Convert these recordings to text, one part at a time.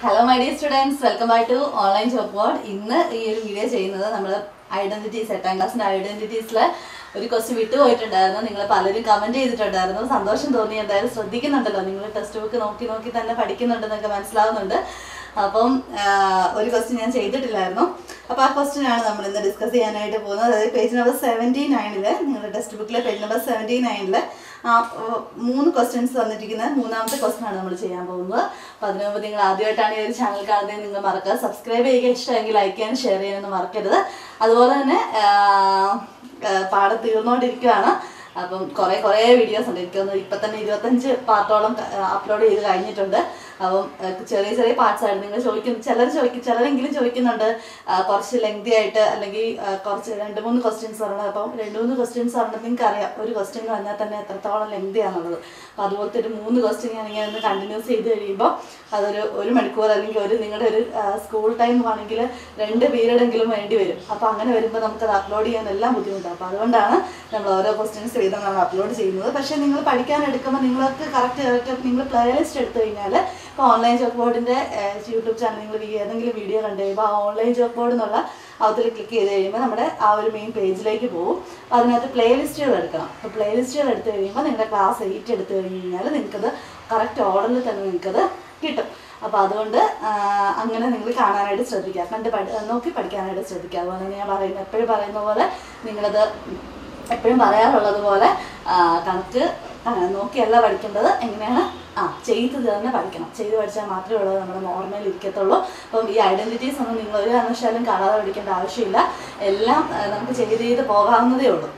Hello my dear students welcome back to online job board ഇന്ന് ഈ ഒരു video ചെയ്യുന്നത് നമ്മൾ ഐഡന്റിറ്റീസ് എട്ടാം ക്ലാസ്സിന്റെ ഐഡന്റിറ്റീസിൽ ഒരു ക്വസ്റ്റ്യൻ വിട്ടുപോയിട്ടുണ്ടായിരുന്നു നിങ്ങൾ പലരും കമന്റ് ചെയ്തിട്ടുണ്ടായിരുന്നു. സന്തോഷം തോന്നി. എന്തായാലും ശ്രദ്ധിക്കുന്നുണ്ടല്ലോ. നിങ്ങൾ ടെക്സ്റ്റ് ബുക്ക് നോക്കി നോക്കി തന്നെ പഠിക്കുന്നുണ്ടെന്നൊക്കെ മനസ്സിലാവുന്നുണ്ട്. അപ്പം ഒരു ക്വസ്റ്റ്യൻ ഞാൻ ചെയ്തിട്ടില്ലായിരുന്നു. അപ്പോൾ ആ ക്വസ്റ്റ്യനാണ് നമ്മൾ ഇന്ന് ഡിസ്കസ് ചെയ്യാനായിട്ട് പോകുന്നത്. അതായത് പേജ് നമ്പർ സെവന്റി നയനിൽ നിങ്ങളുടെ ടെക്സ്റ്റ് ബുക്കിലെ പേജ് നമ്പർ സെവന്റി നയനിൽ മൂന്ന് ക്വസ്റ്റ്യൻസ് തന്നിരിക്കുന്നത്. മൂന്നാമത്തെ ക്വസ്റ്റ്യൻ ആണ് നമ്മൾ ചെയ്യാൻ പോകുന്നത്. അപ്പോൾ അതിനു മുമ്പ് നിങ്ങൾ ആദ്യമായിട്ടാണ് ഈ ഒരു ചാനൽ കാണുന്നത് നിങ്ങൾ മറക്കുക. സബ്സ്ക്രൈബ് ചെയ്യുക ഇഷ്ടമെങ്കിൽ ലൈക്ക് ചെയ്യാനും ഷെയർ ചെയ്യാനൊന്നും മറക്കരുത്. അതുപോലെ തന്നെ പാഠം തീർന്നുകൊണ്ടിരിക്കുകയാണ് അപ്പം കുറേ കുറേ വീഡിയോസ് ഉണ്ട്. എനിക്കൊന്ന് ഇപ്പം തന്നെ ഇരുപത്തഞ്ച് പാർട്ടോളം അപ്ലോഡ് ചെയ്ത് കഴിഞ്ഞിട്ടുണ്ട്. അപ്പം ചെറിയ ചെറിയ പാർട്സ് ആയിട്ട് നിങ്ങൾ ചോദിക്കുന്നു ചിലർ ചോദിക്കും ചിലരെങ്കിലും ചോദിക്കുന്നുണ്ട് കുറച്ച് ലെങ്തി ആയിട്ട് അല്ലെങ്കിൽ കുറച്ച് രണ്ട് മൂന്ന് ക്വസ്റ്റ്യൻസ് പറഞ്ഞത് അപ്പം രണ്ട് മൂന്ന് ക്വസ്റ്റ്യൻസ് പറഞ്ഞാൽ നിങ്ങൾക്ക് അറിയാം ഒരു ക്വസ്റ്റ്യൻ പറഞ്ഞാൽ തന്നെ എത്രത്തോളം ലെങ്തി ആണെന്നുള്ളത്. അപ്പം അതുപോലത്തെ ഒരു മൂന്ന് ക്വസ്റ്റ്യൻ ഞാൻ ഇങ്ങനെ ഒന്ന് കണ്ടിന്യൂസ് ചെയ്ത് കഴിയുമ്പോൾ അതൊരു ഒരു മണിക്കൂർ അല്ലെങ്കിൽ ഒരു നിങ്ങളുടെ ഒരു സ്കൂൾ ടൈം ആണെങ്കിൽ രണ്ട് പീരീഡ് എങ്കിലും വേണ്ടി വരും. അപ്പോൾ അങ്ങനെ വരുമ്പോൾ നമുക്ക് അത് അപ്ലോഡ് ചെയ്യാൻ എല്ലാം ബുദ്ധിമുട്ടാണ്. അപ്പോൾ അതുകൊണ്ടാണ് നമ്മൾ ഓരോ ക്വസ്റ്റ്യൻസ് വീതം നമ്മൾ അപ്ലോഡ് ചെയ്യുന്നത്. പക്ഷേ നിങ്ങൾ പഠിക്കാൻ എടുക്കുമ്പോൾ നിങ്ങൾക്ക് കറക്റ്റ് കറക്റ്റ് നിങ്ങൾ പ്ലേലിസ്റ്റ് എടുത്തു കഴിഞ്ഞാൽ ഇപ്പോൾ ഓൺലൈൻ ചോക്ക് ബോർഡിന്റെ യൂട്യൂബ് ചാനൽ നിങ്ങൾ ഏതെങ്കിലും വീഡിയോ കണ്ടു കഴിയുമ്പോൾ ആ ഓൺലൈൻ ചോക്ക് ബോർഡ് എന്നുള്ള അതിൽ ക്ലിക്ക് ചെയ്ത് കഴിയുമ്പോൾ നമ്മുടെ ആ ഒരു മെയിൻ പേജിലേക്ക് പോകും. അപ്പോൾ അതിനകത്ത് പ്ലേലിസ്റ്റുകൾ എടുക്കണം. അപ്പോൾ പ്ലേലിസ്റ്റുകൾ എടുത്തു കഴിയുമ്പോൾ നിങ്ങളുടെ ക്ലാസ് എയ്റ്റ് എടുത്തു കഴിഞ്ഞ് കഴിഞ്ഞാൽ നിങ്ങൾക്കത് കറക്റ്റ് ഓർഡറിൽ തന്നെ നിങ്ങൾക്കത് കിട്ടും. അപ്പോൾ അതുകൊണ്ട് അങ്ങനെ നിങ്ങൾ കാണാനായിട്ട് ശ്രദ്ധിക്കുക. കണ്ട് പഠി നോക്കി പഠിക്കാനായിട്ട് ശ്രദ്ധിക്കുക. അതുപോലെ തന്നെ ഞാൻ പറയുന്നത് എപ്പോഴും പറയുന്ന പോലെ നിങ്ങളത് എപ്പോഴും പറയാറുള്ളത് പോലെ കണക്ക് നോക്കിയല്ല പഠിക്കേണ്ടത് എങ്ങനെയാണ് ആ ചെയ്ത് തന്നെ പഠിക്കണം. ചെയ്ത് പഠിച്ചാൽ മാത്രമേ ഉള്ളൂ നമ്മുടെ നോർമൽ ഇരിക്കത്തുള്ളൂ. അപ്പം ഈ ഐഡന്റിറ്റീസ് ഒന്നും നിങ്ങൾ ഒരു കാരണവശാലും കാണാതെ പഠിക്കേണ്ട ആവശ്യമില്ല. എല്ലാം നമുക്ക് ചെയ്ത് ചെയ്ത് പോകാവുന്നതേ ഉള്ളൂ.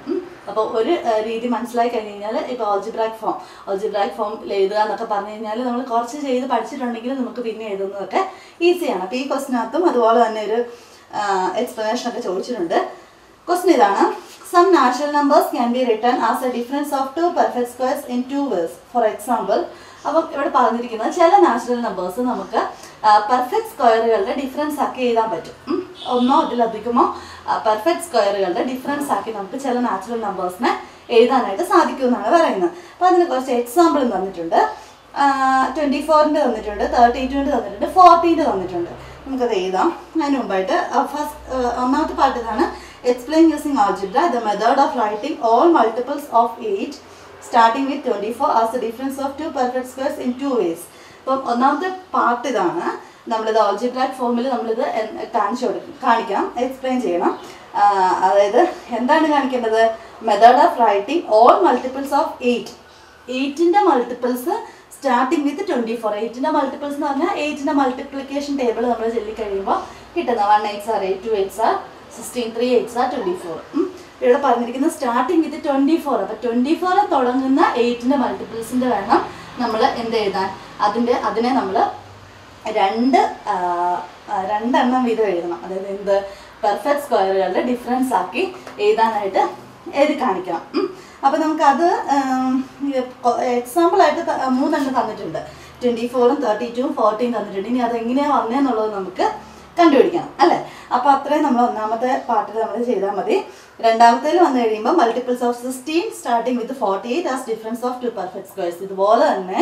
അപ്പോൾ ഒരു രീതി മനസ്സിലാക്കി കഴിഞ്ഞ് കഴിഞ്ഞാൽ ഇപ്പോൾ ഓൾജിബ്രാക് ഫോം ഓൾജിബ്രാക് ഫോം എഴുതുക എന്നൊക്കെ പറഞ്ഞു കഴിഞ്ഞാൽ നമ്മൾ കുറച്ച് ചെയ്ത് പഠിച്ചിട്ടുണ്ടെങ്കിൽ നമുക്ക് പിന്നെ എഴുതുന്നതൊക്കെ ഈസിയാണ്. അപ്പോൾ ഈ ക്വസ്റ്റിനകത്തും അതുപോലെ തന്നെ ഒരു എക്സ്പ്ലനേഷൻ ഒക്കെ ചോദിച്ചിട്ടുണ്ട്. ക്വസ്റ്റൻ ഇതാണ്. Some natural numbers can be written as a difference of two perfect squares in two ways for example അപ്പം ഇവിടെ പറഞ്ഞിരിക്കുന്നത് ചില നാച്ചുറൽ നമ്പേഴ്സ് നമുക്ക് പെർഫെക്റ്റ് സ്ക്വയറുകളുടെ ഡിഫറൻസ് ആക്കി എഴുതാൻ പറ്റും. ഒന്നോ അതിലധികമോ പെർഫെക്റ്റ് സ്ക്വയറുകളുടെ ഡിഫറൻസ് ആക്കി നമുക്ക് ചില നാച്ചുറൽ നമ്പേഴ്സിനെ എഴുതാനായിട്ട് സാധിക്കുമെന്നാണ് പറയുന്നത്. അപ്പം അതിന് കുറച്ച് എക്സാമ്പിൾ തന്നിട്ടുണ്ട്. ട്വന്റി ഫോറിന്റെ തന്നിട്ടുണ്ട് തേർട്ടി ടുവിന്റെ തന്നിട്ടുണ്ട് ഫോർട്ടീന്റെ തന്നിട്ടുണ്ട്. നമുക്കത് എഴുതാം. അതിന് മുമ്പായിട്ട് ഫസ്റ്റ് ഒന്നാമത്തെ പാട്ട് explain using algebra the method of writing all multiples of eight starting with twenty four as the difference of two perfect squares in two ways അപ്പം ഒന്നാമത്തെ പാർട്ട് ഇതാണ് നമ്മളിത് ഓൾജിബ്രാറ്റ് ഫോമിൽ നമ്മളിത് കാണിച്ചു കൊടുക്കും. കാണിക്കാം എക്സ്പ്ലെയിൻ ചെയ്യണം. അതായത് എന്താണ് കാണിക്കേണ്ടത്? Method of writing all multiples of eight എയ്റ്റിന്റെ multiples starting with twenty four എയ്റ്റിന്റെ multiples എന്ന് പറഞ്ഞാൽ എയ്റ്റിന്റെ മൾട്ടിപ്ലിക്കേഷൻ ടേബിൾ നമ്മൾ ചൊല്ലിക്കഴിയുമ്പോൾ കിട്ടുന്ന one eights are eight two eights are sixteen three eights are twenty four ഇവിടെ പറഞ്ഞിരിക്കുന്നത് സ്റ്റാർട്ടിങ് വിത്ത് ട്വന്റി ഫോർ അപ്പോൾ twenty four തുടങ്ങുന്ന എയ്റ്റിന്റെ മൾട്ടിപ്പിൾസിന്റെ വേണം നമ്മൾ എന്ത് എഴുതാൻ. അതിന്റെ അതിനെ നമ്മൾ രണ്ട് രണ്ടെണ്ണം വീതം എഴുതണം. അതായത് എന്ത്? പെർഫെക്റ്റ് സ്ക്വയറുകളുടെ ഡിഫറൻസ് ആക്കി എഴുതാനായിട്ട് എഴുതി കാണിക്കണം. അപ്പോൾ എക്സാമ്പിൾ ആയിട്ട് മൂന്നെണ്ണം തന്നിട്ടുണ്ട്. ട്വന്റി ഫോറും തേർട്ടി ടൂവും ഫോർട്ടീൻ തന്നിട്ടുണ്ട്. ഇനി അത് എങ്ങനെയാ വന്നേന്നുള്ളത് നമുക്ക് കണ്ടുപിടിക്കണം അല്ലേ? അപ്പൊ അത്രയും നമ്മൾ ഒന്നാമത്തെ പാർട്ടിൽ നമ്മൾ ചെയ്താൽ മതി. രണ്ടാമത്തേൽ വന്നു കഴിയുമ്പോൾ multiples of sixteen starting with forty eight as difference of two perfect squares ഇതുപോലെ തന്നെ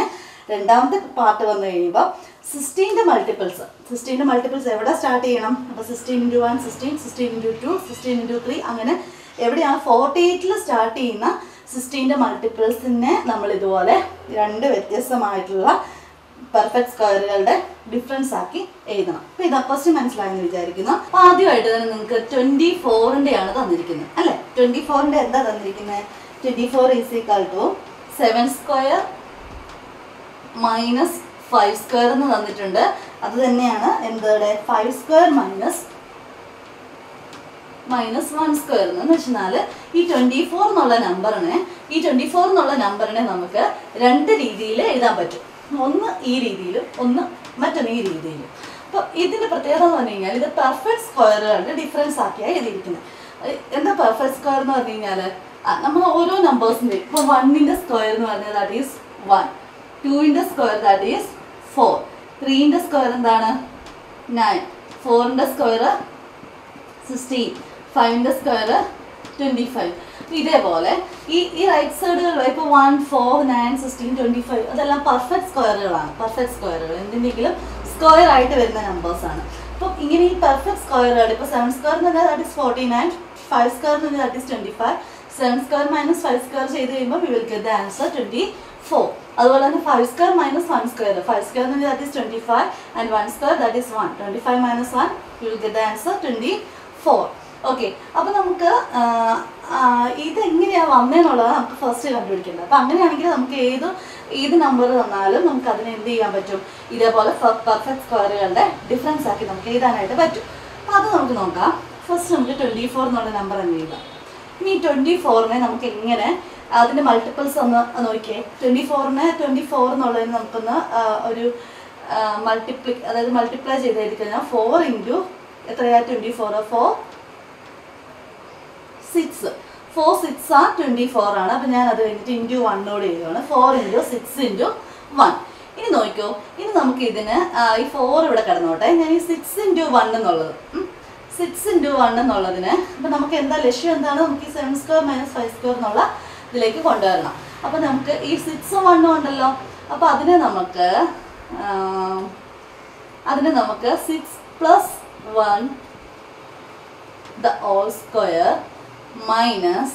രണ്ടാമത്തെ പാർട്ട് വന്നു കഴിയുമ്പോൾ സിക്സ്റ്റീന്റെ മൾട്ടിപ്പിൾസ് സിക്സ്റ്റീന്റെ മൾട്ടിപ്പിൾസ് എവിടെ സ്റ്റാർട്ട് ചെയ്യണം? അപ്പോൾ sixteen into one sixteen sixteen into two sixteen into three അങ്ങനെ എവിടെയാണ് ഫോർട്ടി എയ്റ്റിൽ സ്റ്റാർട്ട് ചെയ്യുന്ന സിക്സ്റ്റീന്റെ മൾട്ടിപ്പിൾസിനെ നമ്മൾ ഇതുപോലെ രണ്ട് വ്യത്യസ്തമായിട്ടുള്ള പെർഫെക്റ്റ് സ്ക്വയറുകളുടെ ഡിഫറൻസ് ആക്കി എഴുതണം. അപ്പൊ ഇതാ ക്വസ്റ്റ്യൻ മനസ്സിലായെന്ന് വിചാരിക്കുന്നു. അപ്പൊ ആദ്യമായിട്ട് തന്നെ നിങ്ങൾക്ക് ട്വന്റി ഫോറിന്റെ ആണ് തന്നിരിക്കുന്നത് അല്ലെ? ട്വന്റി ഫോറിന്റെ എന്താ തന്നിരിക്കുന്നത്? Twenty four is equal to seven square minus five square എന്ന് തന്നിട്ടുണ്ട്. അത് തന്നെയാണ് എന്താണ് five square minus minus one square എന്ന് വെച്ചാൽ ഈ ട്വന്റി ഫോർ എന്നുള്ള നമ്പറിനെ ഈ ട്വന്റി ഫോർ എന്നുള്ള നമ്പറിനെ നമുക്ക് രണ്ട് രീതിയിൽ എഴുതാൻ പറ്റും. ഒന്ന് ഈ രീതിയിലും ഒന്ന് മറ്റൊന്ന് ഈ രീതിയിലും. അപ്പോൾ ഇതിന്റെ പ്രത്യേകത എന്ന് പറഞ്ഞു കഴിഞ്ഞാൽ ഇത് പെർഫെക്റ്റ് സ്ക്വയറുകളുടെ ഡിഫറൻസ് ആക്കിയാണ് എഴുതിയിരിക്കുന്നത് എന്താ പെർഫെക്റ്റ് സ്ക്വയർ എന്ന് പറഞ്ഞു കഴിഞ്ഞാൽ നമ്മൾ ഓരോ നമ്പേഴ്സിന്റെ ഇപ്പോൾ വണ്ണിന്റെ സ്ക്വയർ എന്ന് പറഞ്ഞാൽ ദാറ്റ് ഈസ് വൺ ടുവിന്റെ സ്ക്വയർ ദാറ്റ് ഈസ് ഫോർ ത്രീന്റെ സ്ക്വയർ എന്താണ്? നയൻ ഫോറിന്റെ സ്ക്വയർ സിക്സ്റ്റീൻ ഫൈവിന്റെ സ്ക്വയർ ട്വന്റി ഫൈവ് ഇതേപോലെ ഈ ഈ റൈറ്റ് സൈഡുകൾ ഇപ്പോൾ one four nine sixteen twenty five അതെല്ലാം പെർഫെക്റ്റ് സ്ക്വയറുകളാണ് പെർഫെക്റ്റ് സ്ക്വയറുകൾ എന്തിന്റെങ്കിലും സ്ക്വയർ ആയിട്ട് വരുന്ന നമ്പേഴ്സ് ആണ്. അപ്പം ഇങ്ങനെ ഈ പെർഫെക്റ്റ് സ്ക്വയറുകൾ ഇപ്പോൾ സെവൻ സ്ക്വയർ എന്ന് പറഞ്ഞാൽ that is forty nine five square എന്ന് പറഞ്ഞാൽ that is twenty five seven square minus five square ചെയ്ത് കഴിയുമ്പോൾ we will get the answer twenty four അതുപോലെ തന്നെ five square minus one square five square എന്ന് പറഞ്ഞാൽ that is twenty five and one square that is one twenty five minus one will get the answer twenty four okay അപ്പൊ നമുക്ക് ഇത് എങ്ങനെയാ വന്നേന്നുള്ളത് നമുക്ക് first കണ്ടുപിടിക്കേണ്ടത്. അപ്പൊ അങ്ങനെയാണെങ്കിൽ നമുക്ക് ഏത് ഏത് നമ്പർ തന്നാലും നമുക്ക് അതിനെ എന്ത് ചെയ്യാൻ പറ്റും? ഇതേപോലെ പെർഫെക്റ്റ് സ്ക്വയറുകളുടെ ഡിഫറൻസ് ആക്കി നമുക്ക് എഴുതാനായിട്ട് പറ്റും. അപ്പൊ അത് നമുക്ക് നോക്കാം. ഫസ്റ്റ് നമുക്ക് ട്വന്റി ഫോർ എന്നുള്ള നമ്പർ തന്നെ എഴുതാം ഇനി ട്വന്റി ഫോറിനെ നമുക്ക് എങ്ങനെ അതിന്റെ മൾട്ടിപ്പിൾസ് ഒന്ന് നോക്കിയേ. ട്വന്റി ഫോറിനെ ട്വന്റി ഫോർ എന്നുള്ളതിന് നമുക്കൊന്ന് ഒരു മൾട്ടിപ്ലി അതായത് മൾട്ടിപ്ലൈ ചെയ്ത് കഴിഞ്ഞാൽ ഫോർ ഇന്റു എത്രയാ? Twenty four four six four six ആ ട്വന്റി ഫോർ ആണ്. അപ്പൊ ഞാൻ അത് കഴിഞ്ഞിട്ട് ഇന്റു വണ്ണോട് എഴുതുകയാണ് four into six into one ഇനി നോക്കിയോ ഇനി നമുക്ക് ഇതിന് ഈ ഫോർ ഇവിടെ കിടന്നോട്ടെ. ഞാൻ ഈ സിക്സ് ഇന്റു വൺ എന്നുള്ളത് സിക്സ് ഇന്റു വൺ എന്നുള്ളതിന് അപ്പൊ നമുക്ക് എന്താ ലക്ഷ്യം എന്താണ്? നമുക്ക് ഈ seven square minus five square എന്നുള്ള ഇതിലേക്ക് കൊണ്ടുവരണം. അപ്പൊ നമുക്ക് ഈ സിക്സും വണ്ണും ഉണ്ടല്ലോ. അപ്പൊ അതിനെ നമുക്ക് അതിന് നമുക്ക് six plus one the whole square minus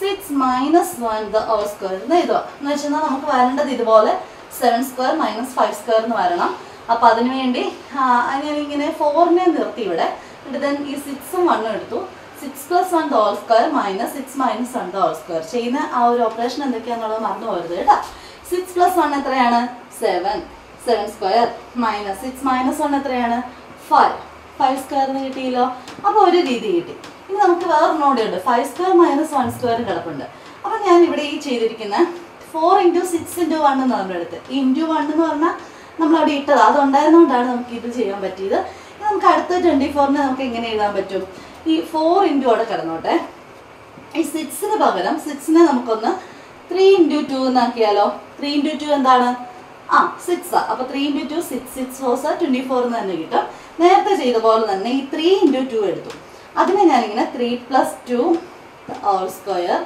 6 minus 1 the whole square എന്ന് എഴുതുക. എന്ന് വെച്ചാൽ നമുക്ക് വരേണ്ടത് ഇതുപോലെ seven square minus five square എന്ന് വരണം. അപ്പം അതിനു വേണ്ടി ആ, ഞാൻ ഇങ്ങനെ ഫോറിനെ നിർത്തി ഇവിടെ. ഇവിടെ then ഈ സിക്സും വണ്ണും എടുത്തു. Six plus one the whole square minus six minus one the whole square ചെയ്യുന്ന ആ ഒരു ഓപ്പറേഷൻ എന്തൊക്കെയാണെന്നുള്ളത് മറന്നു പോകരുത് കേട്ടോ. സിക്സ് പ്ലസ് വൺ എത്രയാണ്? Seven seven square minus six minus one എത്രയാണ്? ഫൈവ് ഫൈവ് സ്ക്വയറിന് കിട്ടിയല്ലോ. അപ്പോൾ ഒരു രീതി കിട്ടി. ഇനി നമുക്ക് വേറെ നോഡ് ഉണ്ട്. Five square minus one square കിടപ്പുണ്ട്. അപ്പോൾ ഞാൻ ഇവിടെ ഈ ചെയ്തിരിക്കുന്ന four into six into one എന്ന് പറഞ്ഞെടുത്ത് ഈ ഇന്റു വൺ എന്ന് പറഞ്ഞാൽ നമ്മൾ അവിടെ ഇട്ടത്. അത് ഉണ്ടായിരുന്നുകൊണ്ടാണ് നമുക്ക് ഇത് ചെയ്യാൻ പറ്റിയത്. ഇനി നമുക്ക് അടുത്ത ട്വന്റി ഫോറിന് നമുക്ക് എങ്ങനെ എഴുതാൻ പറ്റും? ഈ ഫോർ ഇന്റു അവിടെ കിടന്നോട്ടെ. ഈ സിക്സിന് പകരം സിക്സിനെ നമുക്കൊന്ന് ത്രീ ഇന്റു ടു എന്നാക്കിയാലോ ത്രീ ഇന്റു ടു എന്താണ്? ആ സിക്സ് ആ. അപ്പൊ three into two six six fours twenty four എന്ന് തന്നെ കിട്ടും. നേരത്തെ ചെയ്ത പോലെ തന്നെ ഈ ത്രീ ഇന്റു ടു എടുത്തു. അതിനെ ഞാനിങ്ങനെ three plus two whole square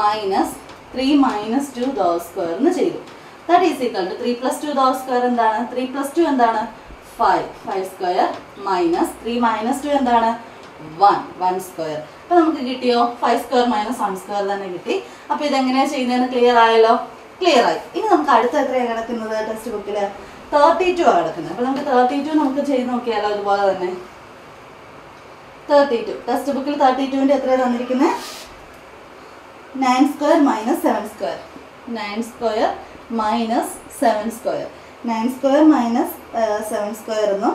minus three minus two the whole square എന്ന് ചെയ്തു. That is equal to three plus two the whole square എന്താണ്? ത്രീ പ്ലസ് ടു എന്താണ്? Five five square minus three minus two എന്താണ്? One one square അപ്പൊ നമുക്ക് കിട്ടിയോ? Five square minus one square തന്നെ കിട്ടി. അപ്പൊ ഇതെങ്ങനെയാ ചെയ്യുന്നതെന്ന് ക്ലിയർ ആയല്ലോ? ക്ലിയർ ആയി. ഇനി നമുക്ക് അടുത്ത എത്രയാണ് കിടക്കുന്നത് ടെക്സ്റ്റ് ബുക്കിൽ തേർട്ടി ടു ആണ് കിടക്കുന്നത്. അപ്പൊ നമുക്ക് തേർട്ടി ടു നമുക്ക് ചെയ്ത് നോക്കിയാലോ? അതുപോലെ തന്നെ. തേർട്ടി ടു ടെക്സ്റ്റ് ബുക്കിൽ തേർട്ടി ടുവിന്റെ എത്രയാണ് തന്നിരിക്കുന്നത് nine square minus seven square nine square minus seven square nine square minus seven square എന്നും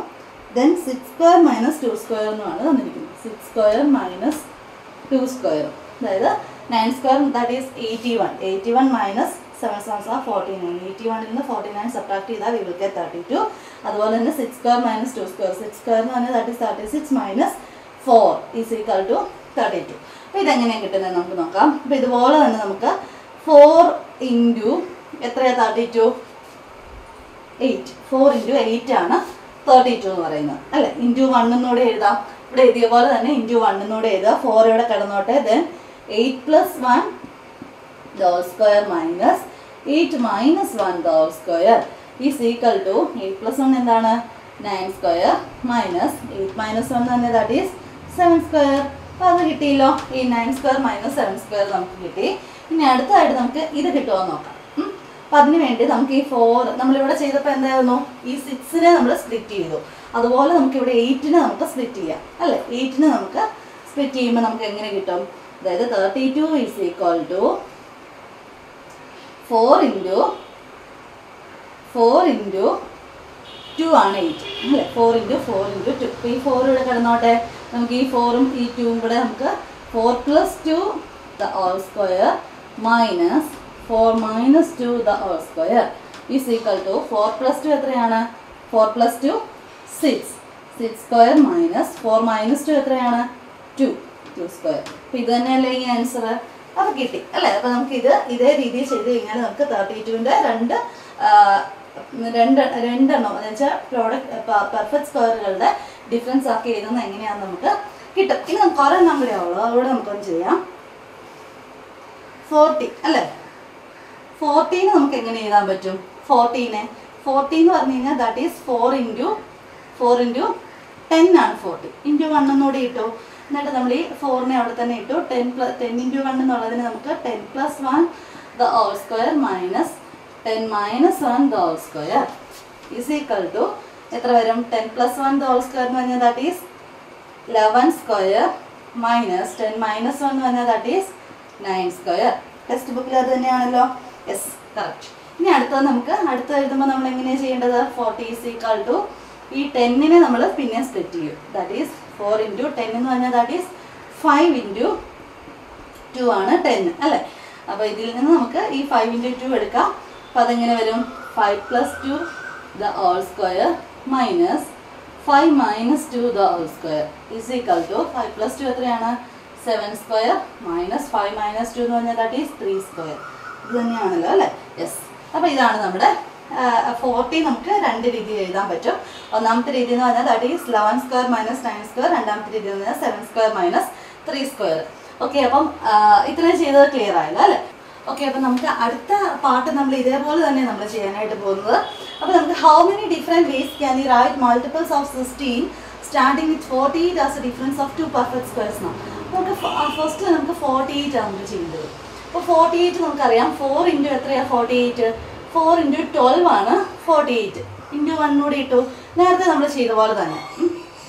then six square minus two square എന്നുമാണ് തന്നിരിക്കുന്നത്. Six square minus two square അതായത് nine square that is eighty one eighty one minus seven sevens ആ forty nine eighty വണ്ണിൽ നിന്ന് forty nine subtract ചെയ്താൽ we will get thirty two അതുപോലെ തന്നെ six square minus two square six square എന്ന് പറഞ്ഞാൽ that is thirty six minus four is equal to thirty two അപ്പോൾ ഇതെങ്ങനെയാണ് കിട്ടുന്നത് നമുക്ക് നോക്കാം. അപ്പോൾ ഇതുപോലെ തന്നെ നമുക്ക് ഫോർ ഇന്റു എത്രയാണ് thirty two eight four into eight ആണ് തേർട്ടി ടു എന്ന് പറയുന്നത്. അല്ലെ? ഇന്റു വണ്ണെന്നൂടെ എഴുതാം. ഇവിടെ എഴുതിയ പോലെ തന്നെ ഇന്റു വണ്ണെന്നൂടെ എഴുതുക. ഫോർ ഇവിടെ കിടന്നോട്ടെ. Then eight plus one the whole square minus eight minus one the whole square is equal to eight plus one എന്താണ്? Nine square minus eight minus one തന്നെ ദാറ്റ് ഈസ് സെവൻ സ്ക്വയർ അപ്പോൾ അത് കിട്ടിയല്ലോ. ഈ nine square minus seven square നമുക്ക് കിട്ടി. ഇനി അടുത്തതായിട്ട് നമുക്ക് ഇത് കിട്ടുമോ നോക്കാം. അപ്പൊ അതിന് വേണ്ടി നമുക്ക് ഈ ഫോർ നമ്മളിവിടെ ചെയ്തപ്പോൾ എന്തായിരുന്നു? ഈ സിക്സിനെ നമ്മൾ സ്പ്ലിറ്റ് ചെയ്തു. അതുപോലെ നമുക്ക് ഇവിടെ എയ്റ്റിനെ നമുക്ക് സ്പ്ലിറ്റ് ചെയ്യാം. അല്ലേ? എയ്റ്റിനെ നമുക്ക് സ്പ്ലിറ്റ് ചെയ്യുമ്പോൾ നമുക്ക് എങ്ങനെ കിട്ടും? അതായത് thirty two is equal to four into four into two ആണ് എയ്റ്റ് അല്ലേ four into four into two ഇപ്പോൾ ഈ ഫോർ ഇവിടെ കിടന്നോട്ടെ. നമുക്ക് ഈ ഫോറും ഈ ടൂവും കൂടെ നമുക്ക് four plus two the whole square minus four minus two the whole square is equal to four plus two എത്രയാണ്? Four plus two six six square minus four minus two എത്രയാണ്? ടു ടു സ്ക്വയർ അപ്പം ഇത് തന്നെയല്ലേ ഈ answer അപ്പം കിട്ടി. അല്ലേ? അപ്പം നമുക്കിത് ഇത് രീതിയിൽ ചെയ്ത് കഴിഞ്ഞാൽ നമുക്ക് തേർട്ടി ടുവിന്റെ രണ്ട് രണ്ട് രണ്ടെണ്ണം. എന്ന് വെച്ചാൽ പ്രോഡക്റ്റ് പെർഫെക്റ്റ് സ്ക്വയറുകളുടെ ഡിഫറൻസ് ആക്കി എഴുതുന്നത് എങ്ങനെയാണെന്ന് നമുക്ക് കിട്ടും. ഇനി നമുക്ക് കുറേ നമ്പറേ ഉള്ളൂ. അതുകൂടെ നമുക്കൊന്ന് ചെയ്യാം. ഫോർട്ടി അല്ലേ? ഫോർട്ടീന് നമുക്ക് എങ്ങനെ എഴുതാൻ പറ്റും? ഫോർട്ടീനെ ഫോർട്ടി എന്ന് പറഞ്ഞു കഴിഞ്ഞാൽ that is four into four into ten ആണ് ഫോർട്ടി ഇന്റു വൺ എന്നൂടെ ഇട്ടു. എന്നിട്ട് നമ്മൾ ഈ ഫോറിനെ അവിടെ തന്നെ ഇട്ടു. Ten plus ten into one എന്നുള്ളതിന് നമുക്ക് ten plus one the whole square minus ten minus one the whole square is equal to എത്ര വരും? Ten plus one the whole square എന്ന് പറഞ്ഞാൽ that is eleven square minus ten minus one എന്ന് പറഞ്ഞാൽ that is nine square. ടെക്സ്റ്റ് ബുക്കിൽ അത് തന്നെയാണല്ലോ? യെസ് കറക്റ്റ് ഇനി അടുത്തത് നമുക്ക് അടുത്ത് എഴുതുമ്പോൾ നമ്മൾ എങ്ങനെയാണ് ചെയ്യേണ്ടത്? ഫോർട്ടി ഈസ് ഈക്വൽ ടു ഈ ടെന്നിനെ നമ്മൾ പിന്നെ സ്പ്ലിറ്റ് ചെയ്യും. That is four into ten എന്ന് പറഞ്ഞാൽ that is five into two ആണ് ടെൻ അല്ലേ? അപ്പോൾ ഇതിൽ നിന്ന് നമുക്ക് ഈ ഫൈവ് ഇന്റു ടു എടുക്കാം. അപ്പോൾ അതെങ്ങനെ വരും? Five plus two the whole square minus five minus two the whole square is equal to five plus two എത്രയാണ്? Seven square minus five minus two എന്ന് പറഞ്ഞാൽ ദാറ്റ് ഈസ് ത്രീ സ്ക്വയർ ഇത് തന്നെയാണല്ലോ അല്ലേ? യെസ് അപ്പോൾ ഇതാണ് നമ്മുടെ ഫോർട്ടി നമുക്ക് രണ്ട് രീതിയിൽ എഴുതാൻ പറ്റും. ഒന്നാമത്തെ രീതി എന്ന് പറഞ്ഞാൽ that is eleven square minus nine square രണ്ടാമത്തെ രീതി എന്ന് പറഞ്ഞാൽ seven square minus three square okay അപ്പം ഇത്രയും ചെയ്തത് ക്ലിയർ ആയല്ലോ അല്ലേ? ഓക്കെ അപ്പം നമുക്ക് അടുത്ത പാട്ട് നമ്മൾ ഇതേപോലെ തന്നെ നമ്മൾ ചെയ്യാനായിട്ട് പോകുന്നത്. അപ്പോൾ നമുക്ക് how many different ways can we write multiples of sixteen starting with forty eight as a difference of two perfect squares നമുക്ക് ഫസ്റ്റ് നമുക്ക് ഫോർട്ടി എയ്റ്റ് ആണ് നമ്മൾ ചെയ്യേണ്ടത്. അപ്പോൾ ഫോർട്ടി എയ്റ്റ് നമുക്കറിയാം. ഫോർ ഇന്റു എത്രയാണ് forty eight four into twelve ആണ് forty eight into one കൂടി ഇട്ടു. നേരത്തെ നമ്മൾ ചെയ്ത പോലെ തന്നെ.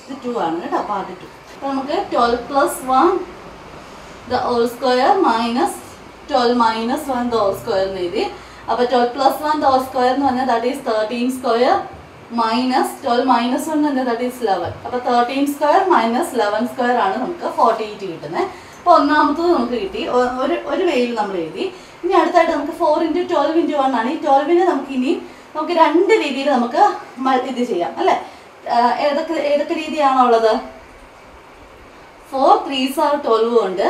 ഇത് ടു ആണ് കേട്ടോ. പാർട്ട് ടു അപ്പോൾ നമുക്ക് twelve plus one the whole square minus twelve minus one the square എന്ന് എഴുതി. അപ്പോൾ twelve plus one the square എന്ന് പറഞ്ഞാൽ that is thirteen square minus twelve minus one എന്ന് പറഞ്ഞാൽ ദാറ്റ് ഈസ് ലെവൻ അപ്പോൾ thirteen square minus eleven square ആണ് നമുക്ക് ഫോർട്ടി എയ്റ്റ് കിട്ടുന്നത് അപ്പോൾ ഒന്നാമത്തത് നമുക്ക് കിട്ടി. ഒരു ഒരു വേയിൽ നമ്മൾ എഴുതി. ഇനി അടുത്തായിട്ട് നമുക്ക് four into twelve into one ആണ്. ഈ ട്വൽവിനെ നമുക്ക് ഇനി നമുക്ക് രണ്ട് രീതിയിൽ നമുക്ക് ഇത് ചെയ്യാം. അല്ലേ? ഏതൊക്കെ ഏതൊക്കെ ഏതൊക്കെ രീതിയാണുള്ളത് ഫോർ ത്രീസ് ആർ ട്വൽവ് ഉണ്ട്.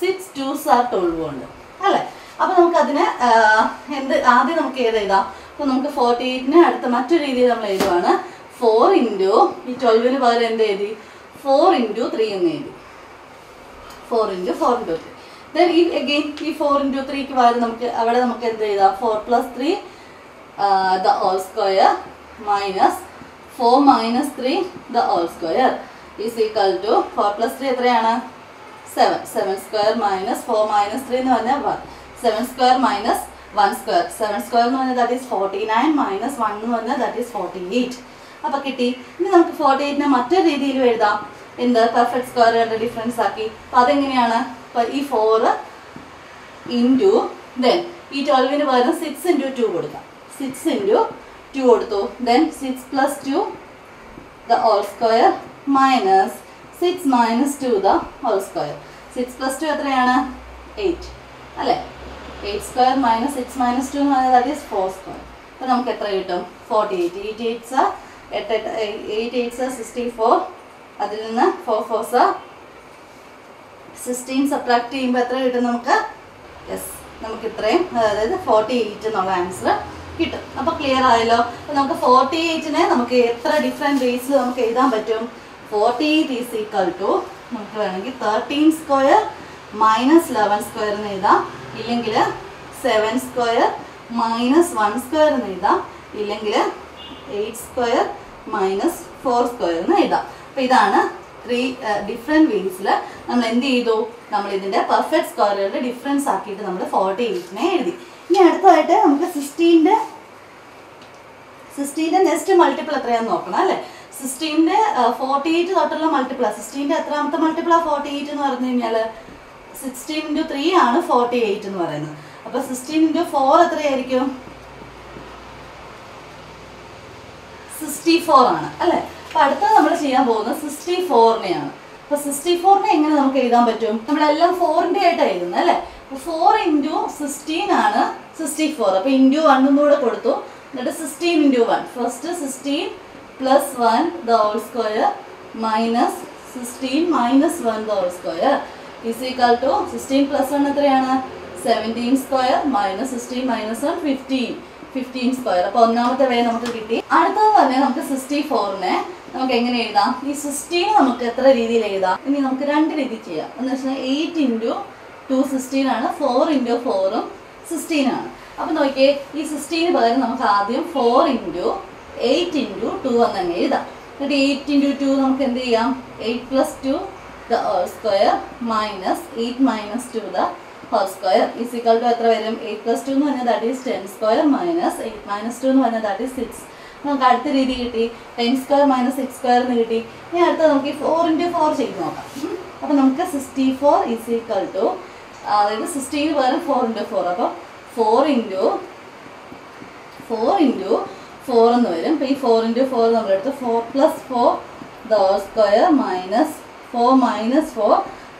സിക്സ് ടൂസ് ആർ ട്വൽവ് ഉണ്ട്. അല്ലേ? അപ്പൊ നമുക്ക് അതിന് എന്ത് ആദ്യം നമുക്ക് ഏത് എഴുതാം? അപ്പൊ നമുക്ക് ഫോർട്ടി എയ്റ്റിന് അടുത്ത മറ്റൊരു രീതിയിൽ നമ്മൾ എഴുതുവാണ്. ഫോർ ഇന്റു ഈ ട്വൽവിന് പകരം എന്ത് എഴുതി? ഫോർ ഇന്റു ത്രീ എന്ന് എഴുതി. Four into four into three then ഈ അഗെയിൻ ഈ ഫോർ ഇന്റു ത്രീക്ക് പകരം നമുക്ക് അവിടെ നമുക്ക് എന്ത് എഴുതാം? Four plus three the whole square minus four minus three the whole square is equal to four plus three എത്രയാണ്? Seven seven square minus four minus three എന്ന് പറഞ്ഞാൽ one seven square minus one square seven square എന്ന് പറഞ്ഞാൽ that is forty nine minus one എന്ന് പറഞ്ഞാൽ that is forty eight അപ്പോൾ കിട്ടി. ഇനി നമുക്ക് ഫോർട്ടി എയ്റ്റിനെ മറ്റൊരു രീതിയിൽ എഴുതാം. എന്ത്? പെർഫെക്റ്റ് സ്ക്വയറുകളുടെ ഡിഫറൻസ് ആക്കി. അപ്പോൾ അതെങ്ങനെയാണ്? അപ്പോൾ ഈ ഫോറ് ഇന്റു ദെൻ ഈ ട്വൽവിന് പകരം സിക്സ് ഇന്റു ടു കൊടുക്കാം. സിക്സ് ഇന്റു ടു കൊടുത്തു. Then six plus two the whole square minus six minus two the whole square six plus two എത്രയാണ്? എയ്റ്റ് അല്ലേ? Eight square minus six minus two എന്ന് പറഞ്ഞാൽ that is four square അപ്പോൾ നമുക്ക് എത്ര കിട്ടും? Forty eight eight eights എട്ട് എട്ട് എയ്റ്റ് എയ്റ്റ്സ് സിക്സ്റ്റി ഫോർ അതിൽ നിന്ന് ഫോർ ഫോർസ് സിക്സ്റ്റീൻ സബ്ട്രാക്ട് ചെയ്യുമ്പോൾ എത്ര കിട്ടും നമുക്ക്? യെസ് നമുക്ക് ഇത്രയും അതായത് ഫോർട്ടി എയ്റ്റ് എന്നുള്ള ആൻസർ കിട്ടും. അപ്പോൾ ക്ലിയർ ആയല്ലോ? അപ്പോൾ നമുക്ക് ഫോർട്ടി എയ്റ്റിനെ നമുക്ക് എത്ര ഡിഫറെന്റ് വേസിൽ നമുക്ക് എഴുതാൻ പറ്റും? Forty eight is equal to നമുക്ക് വേണമെങ്കിൽ thirteen square minus eleven square എന്ന് എഴുതാം. ഇല്ലെങ്കിൽ seven square minus one square എന്ന് എഴുതാം. ഇല്ലെങ്കിൽ eight square minus four square എന്ന് എഴുതാം. അപ്പം ഇതാണ് ത്രീ ഡിഫറെന്റ് വേസിൽ നമ്മൾ എന്ത് ചെയ്തു? നമ്മൾ ഇതിന്റെ പെർഫെക്റ്റ് സ്ക്വയറുകളുടെ ഡിഫറൻസ് ആക്കിയിട്ട് നമ്മൾ ഫോർട്ടി എയ്റ്റിനെ എഴുതി. ഇനി അടുത്തതായിട്ട് നമുക്ക് സിക്സ്റ്റീന്റെ സിക്സ്റ്റീന്റെ നെക്സ്റ്റ് മൾട്ടിപ്പിൾ എത്രയാണെന്ന് നോക്കണം അല്ലേ? സിക്സ്റ്റീന്റെ ഫോർട്ടി എയ്റ്റ് തൊട്ടുള്ള മൾട്ടിപ്പിൾ സിസ്റ്റീന്റെ എത്രാമത്തെ മൾട്ടിപ്പിളാ ഫോർട്ടി എയ്റ്റ് എന്ന് പറഞ്ഞു കഴിഞ്ഞാൽ സിക്സ്റ്റീൻ ഇന്റു ത്രീ ആണ് ഫോർട്ടി എയ്റ്റ് എന്ന് പറയുന്നത്. അപ്പോൾ സിക്സ്റ്റീൻ ഇന്റു ഫോർ എത്രയായിരിക്കും? സിക്സ്റ്റി ഫോർ ആണ് അല്ലേ? അപ്പൊ അടുത്തത് നമ്മൾ ചെയ്യാൻ പോകുന്നത് സിക്സ്റ്റി ഫോറിനെയാണ് അപ്പൊ സിക്സ്റ്റി ഫോറിനെ എങ്ങനെ നമുക്ക് എഴുതാൻ പറ്റും? നമ്മളെല്ലാം ഫോറിന്റെ ആയിട്ട് എഴുതുന്നത് അല്ലേ? അപ്പോൾ ഫോർ ഇന്റു സിക്സ്റ്റീൻ ആണ് സിക്സ്റ്റി ഫോർ അപ്പൊ ഇന്റു വണ്ണും കൂടെ കൊടുത്തു. എന്നിട്ട് sixteen into one first sixteen plus one the whole square minus sixteen minus one the whole square is equal to sixteen plus one എത്രയാണ്? Seventeen square minus sixteen minus one fifteen fifteen square അപ്പോൾ ഒന്നാമത്തെ വേ നമുക്ക് കിട്ടി. അടുത്തത് തന്നെ നമുക്ക് sixty ഫോറിനെ നമുക്ക് എങ്ങനെ എഴുതാം? ഈ സിക്സ്റ്റീൻ നമുക്ക് എത്ര രീതിയിൽ എഴുതാം? ഇനി നമുക്ക് രണ്ട് രീതി ചെയ്യാം. എന്ന് വെച്ചാൽ എയ്റ്റ് ഇന്റു ടു സിക്സ്റ്റീൻ ആണ്. ഫോർ ഇന്റു ഫോറും സിക്സ്റ്റീൻ ആണ്. അപ്പം നോക്കിയേ ഈ സിക്സ്റ്റീന് പകരം നമുക്ക് ആദ്യം four into eight into two എന്ന് തന്നെ എഴുതാം. എന്നിട്ട് എയ്റ്റ് ഇന്റു ടു നമുക്ക് എന്ത് ചെയ്യാം? Eight plus two the whole square minus eight minus two the whole square is equal to എത്ര വരും? എയ്റ്റ് പ്ലസ് ടു എന്ന് പറഞ്ഞാൽ that is ten square minus eight minus two എന്ന് പറഞ്ഞാൽ ദാറ്റ് ഈസ് സിക്സ് നമുക്ക് അടുത്ത രീതി കിട്ടി. Ten square minus six square എന്ന് കിട്ടി. ഇനി അടുത്ത നമുക്ക് ഈ ഫോർ ഇന്റു ഫോർ ചെയ്ത് നോക്കാം. അപ്പം നമുക്ക് sixty four is equal to അതായത് സിക്സ്റ്റീന് പകരം ഫോർ ഇന്റു ഫോർ അപ്പോൾ four into four into four എന്ന് വരും. അപ്പോൾ ഈ ഫോർ ഇന്റു ഫോർ നമ്മളെടുത്ത് four plus four the whole square minus four minus four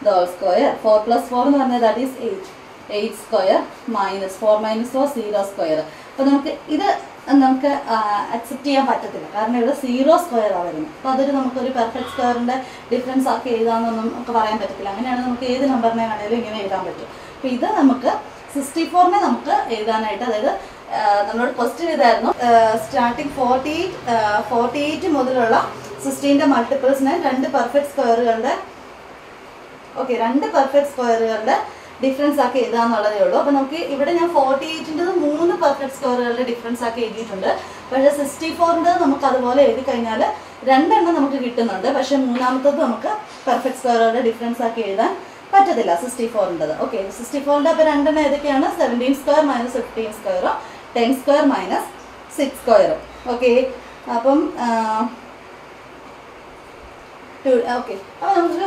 the whole square four plus four എന്ന് പറഞ്ഞാൽ that is eight eight square minus four minus four zero square അപ്പോൾ നമുക്ക് ഇത് നമുക്ക് അക്സെപ്റ്റ് ചെയ്യാൻ പറ്റത്തില്ല. കാരണം ഇവിടെ സീറോ സ്ക്വയർ ആ വരുന്നത്. അപ്പോൾ അതൊരു നമുക്കൊരു പെർഫെക്റ്റ് സ്ക്വയറിന്റെ ഡിഫറൻസ് ആക്കി എഴുതാമെന്നൊന്നും നമുക്ക് പറയാൻ പറ്റത്തില്ല. അങ്ങനെയാണ് നമുക്ക് ഏത് നമ്പറിനെ വേണേലും ഇങ്ങനെ എഴുതാൻ പറ്റും. അപ്പോൾ ഇത് നമുക്ക് സിക്സ്റ്റി ഫോറിനെ നമുക്ക് എഴുതാനായിട്ട് അതായത് നമ്മളോട് ക്വസ്റ്റ്യൻ ഇതായിരുന്നു. Starting forty eight forty eight മുതലുള്ള സിക്സ്റ്റീന്റെ മൾട്ടിപ്പിൾസിന് രണ്ട് പെർഫെക്റ്റ് സ്ക്വയറുകളുടെ ഓക്കെ രണ്ട് പെർഫെക്റ്റ് സ്ക്വയറുകളുടെ ഡിഫറൻസ് ആക്കി എഴുതാന്നുള്ളതേ ഉള്ളൂ. അപ്പോൾ നമുക്ക് ഇവിടെ ഞാൻ ഫോർട്ടി എയ്റ്റിന്റെ മൂന്ന് പെർഫെക്റ്റ് സ്ക്വയറുകളുടെ ഡിഫറൻസ് ആക്കി എഴുതിയിട്ടുണ്ട്. പക്ഷേ സിക്സ്റ്റി ഫോറിന്റെ നമുക്ക് അതുപോലെ എഴുതി കഴിഞ്ഞാൽ രണ്ടെണ്ണം നമുക്ക് കിട്ടുന്നുണ്ട്. പക്ഷേ മൂന്നാമത്തത് നമുക്ക് പെർഫെക്റ്റ് സ്ക്വയറുകളുടെ ഡിഫറൻസ് ആക്കി എഴുതാൻ പറ്റത്തില്ല സിക്സ്റ്റി ഫോറിന്റെത് ഓക്കെ സിക്സ്റ്റി ഫോറിന്റെ അപ്പോൾ രണ്ടെണ്ണം ഏതൊക്കെയാണ്? സെവന്റീൻ സ്ക്വയർ മൈനസ് ഫിഫ്റ്റീൻ സ്ക്വയറും ടെൻ സ്ക്വയർ മൈനസ് സിക്സ് സ്ക്വയറും. ഓക്കെ? അപ്പം ഓക്കെ. അപ്പോൾ നമുക്ക്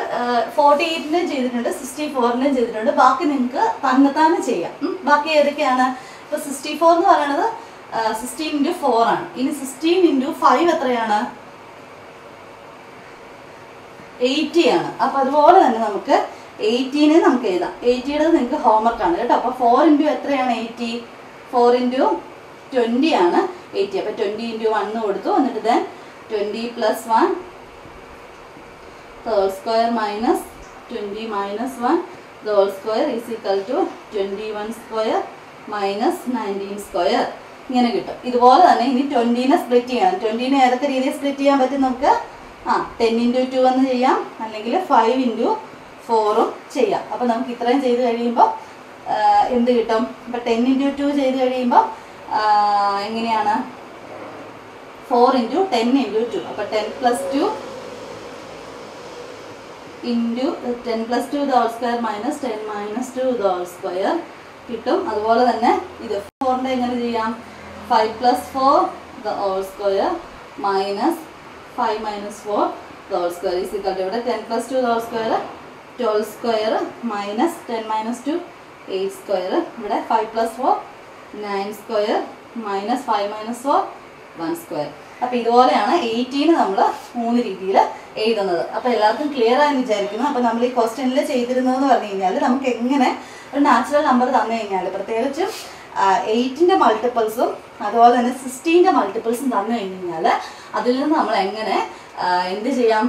ഫോർട്ടി എയ്റ്റിനും ചെയ്തിട്ടുണ്ട് സിക്സ്റ്റി ഫോറിനും ചെയ്തിട്ടുണ്ട്. ബാക്കി നിങ്ങൾക്ക് തന്നെത്താനെ ചെയ്യാം. ബാക്കി ഏതൊക്കെയാണ്? ഇപ്പോൾ സിക്സ്റ്റി ഫോർ എന്ന് പറയുന്നത് സിക്സ്റ്റീൻ ഇന്റു ഫോർ ആണ് ഇനി സിക്സ്റ്റീൻ ഇന്റു ഫൈവ് എത്രയാണ്? എയ്റ്റി ആണ്. അപ്പോൾ അതുപോലെ തന്നെ നമുക്ക് എയ്റ്റീന് നമുക്ക് എഴുതാം. എയ്റ്റിയുടെ നിങ്ങൾക്ക് ഹോംവർക്ക് ആണ് കേട്ടോ. അപ്പോൾ ഫോർ ഇന്റു എത്രയാണ് എയ്റ്റി? ഫോർ ഇന്റു ട്വന്റി ആണ് എയ്റ്റി അപ്പോൾ ട്വന്റി ഇന്റു വണ്ണ് കൊടുത്തു. എന്നിട്ട് then twenty plus one whole square minus 20 minus 1 the whole square is equal to 21 square minus 19 square. ഇങ്ങനെ കിട്ടും. ഇതുപോലെ തന്നെ ഇനി ട്വന്റീനെ സ്പ്ലിറ്റ് ചെയ്യണം. ട്വന്റീനെ ഏതൊക്കെ രീതിയിൽ സ്പ്ലിറ്റ് ചെയ്യാൻ പറ്റും നമുക്ക്? ആ ടെൻ ഇന്റു ടു എന്ന് ചെയ്യാം. അല്ലെങ്കിൽ ഫൈവ് ഇന്റു ഫോറും ചെയ്യാം. അപ്പോൾ നമുക്ക് ഇത്രയും ചെയ്ത് കഴിയുമ്പോൾ എന്ത് കിട്ടും? ഇപ്പം ടെൻ ഇന്റു ടു ചെയ്ത് കഴിയുമ്പോൾ എങ്ങനെയാണ്? Four into ten into two അപ്പോൾ ten plus two into ten plus two the whole square minus ten minus two the whole square കിട്ടും. അതുപോലെ തന്നെ ഇത് ഫോറിന്റെ എങ്ങനെ ചെയ്യാം? Five plus four the whole square minus five minus four the whole square is ഇക്കാട്ട് ഇവിടെ ten plus two the whole square twelve square minus ten minus two eight square ഇവിടെ five plus four nine square minus five minus four one square അപ്പോൾ ഇതുപോലെയാണ് eighteen നമ്മൾ മൂന്ന് രീതിയിൽ എഴുതുന്നത്. അപ്പോൾ എല്ലാവർക്കും ക്ലിയർ ആയെന്ന് വിചാരിക്കുന്നു. അപ്പോൾ നമ്മൾ ഈ ക്വസ്റ്റ്യനിൽ ചെയ്തിരുന്നതെന്ന് പറഞ്ഞു കഴിഞ്ഞാൽ നമുക്ക് എങ്ങനെ ഒരു നാച്ചുറൽ നമ്പർ തന്നു കഴിഞ്ഞാൽ പ്രത്യേകിച്ചും എയ്റ്റിന്റെ മൾട്ടിപ്പിൾസും അതുപോലെ തന്നെ സിക്സ്റ്റീന്റെ മൾട്ടിപ്പിൾസും തന്നു കഴിഞ്ഞാൽ അതിൽ നിന്ന് നമ്മൾ എങ്ങനെ എന്ത് ചെയ്യാം?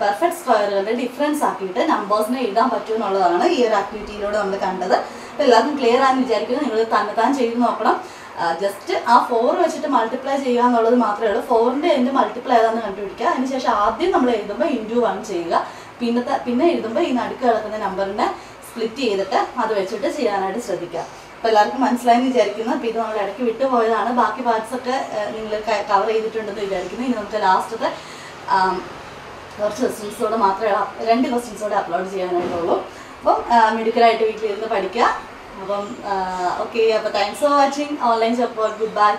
പെർഫെക്റ്റ് സ്ക്വയറുകളുടെ ഡിഫറൻസ് ആക്കിയിട്ട് നമ്പേഴ്സിനെ എഴുതാൻ പറ്റുമെന്നുള്ളതാണ് ഈ ഒരു ആക്ടിവിറ്റിയിലൂടെ നമ്മൾ കണ്ടത്. അപ്പോൾ എല്ലാവർക്കും ക്ലിയർ ആണെന്ന് വിചാരിക്കുന്നു. നിങ്ങൾ തന്നെത്താൻ ചെയ്ത് നോക്കണം. ജസ്റ്റ് ആ ഫോർ വെച്ചിട്ട് മൾട്ടിപ്ലൈ ചെയ്യുക എന്നുള്ളത് മാത്രമേ ഉള്ളൂ. ഫോറിന്റെ എന്റെ മൾട്ടിപ്ലൈ ഏതാണെന്ന് കണ്ടുപിടിക്കുക. അതിനുശേഷം ആദ്യം നമ്മൾ എഴുതുമ്പോൾ ഇന്റു വൺ ചെയ്യുക. പിന്നത്തെ പിന്നെ എഴുതുമ്പോൾ ഈ നടുക്ക് കിടക്കുന്ന നമ്പറിനെ സ്പ്ലിറ്റ് ചെയ്തിട്ട് അത് വെച്ചിട്ട് ചെയ്യാനായിട്ട് ശ്രദ്ധിക്കുക. അപ്പോൾ എല്ലാവർക്കും മനസ്സിലായെന്ന് വിചാരിക്കുന്നു. അപ്പോൾ ഇത് നമ്മൾ ഇടയ്ക്ക് വിട്ടുപോയതാണ് ബാക്കി പാർട്സൊക്കെ നിങ്ങൾ കവർ ചെയ്തിട്ടുണ്ടെന്ന് വിചാരിക്കുന്നു. ഇനി നമുക്ക് ലാസ്റ്റത്തെ കുറച്ച് ക്വസ്റ്റ്യൻസോടെ മാത്രമേ രണ്ട് ക്വസ്റ്റ്യൻസോടെ അപ്ലോഡ് ചെയ്യാനായിട്ടുള്ളൂ. അപ്പം മെഡിക്കലായിട്ട് വീട്ടിലിരുന്ന് പഠിക്കുക. അപ്പം ഓക്കെ അപ്പോൾ thanks for watching online support good bye